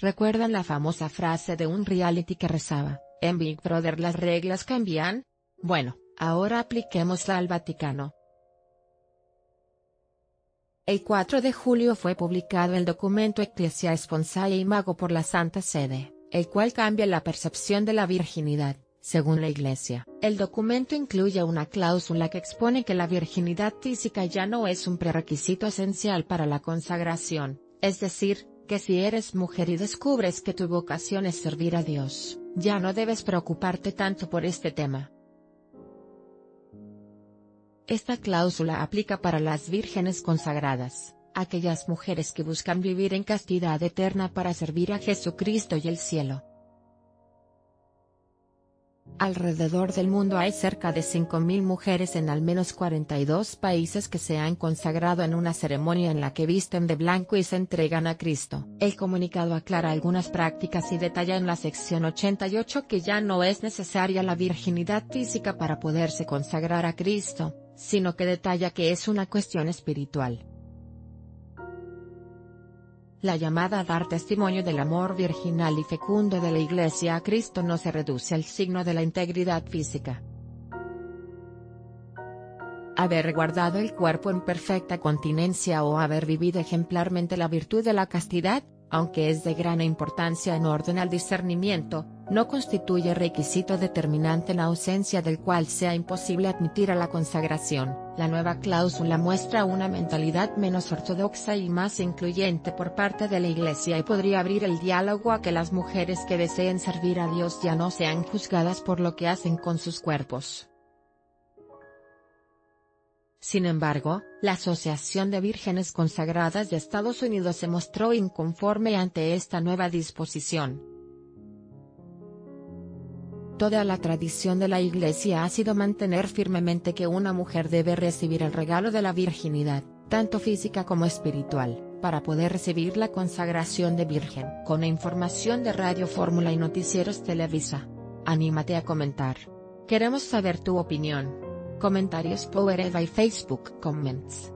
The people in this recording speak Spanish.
¿Recuerdan la famosa frase de un reality que rezaba, en Big Brother las reglas cambian? Bueno, ahora apliquémosla al Vaticano. El 4 de julio fue publicado el documento Ecclesia Sponsae Imago por la Santa Sede, el cual cambia la percepción de la virginidad, según la Iglesia. El documento incluye una cláusula que expone que la virginidad física ya no es un prerequisito esencial para la consagración, es decir, que si eres mujer y descubres que tu vocación es servir a Dios, ya no debes preocuparte tanto por este tema. Esta cláusula aplica para las vírgenes consagradas, aquellas mujeres que buscan vivir en castidad eterna para servir a Jesucristo y el cielo. Alrededor del mundo hay cerca de 5.000 mujeres en al menos 42 países que se han consagrado en una ceremonia en la que visten de blanco y se entregan a Cristo. El comunicado aclara algunas prácticas y detalla en la sección 88 que ya no es necesaria la virginidad física para poderse consagrar a Cristo, sino que detalla que es una cuestión espiritual. La llamada a dar testimonio del amor virginal y fecundo de la Iglesia a Cristo no se reduce al signo de la integridad física. Haber guardado el cuerpo en perfecta continencia o haber vivido ejemplarmente la virtud de la castidad, aunque es de gran importancia en orden al discernimiento, no constituye requisito determinante en ausencia del cual sea imposible admitir a la consagración. La nueva cláusula muestra una mentalidad menos ortodoxa y más incluyente por parte de la Iglesia y podría abrir el diálogo a que las mujeres que deseen servir a Dios ya no sean juzgadas por lo que hacen con sus cuerpos. Sin embargo, la Asociación de Vírgenes Consagradas de Estados Unidos se mostró inconforme ante esta nueva disposición. Toda la tradición de la Iglesia ha sido mantener firmemente que una mujer debe recibir el regalo de la virginidad, tanto física como espiritual, para poder recibir la consagración de virgen. Con información de Radio Fórmula y Noticieros Televisa. Anímate a comentar. Queremos saber tu opinión. Comentarios Power Eva y Facebook Comments.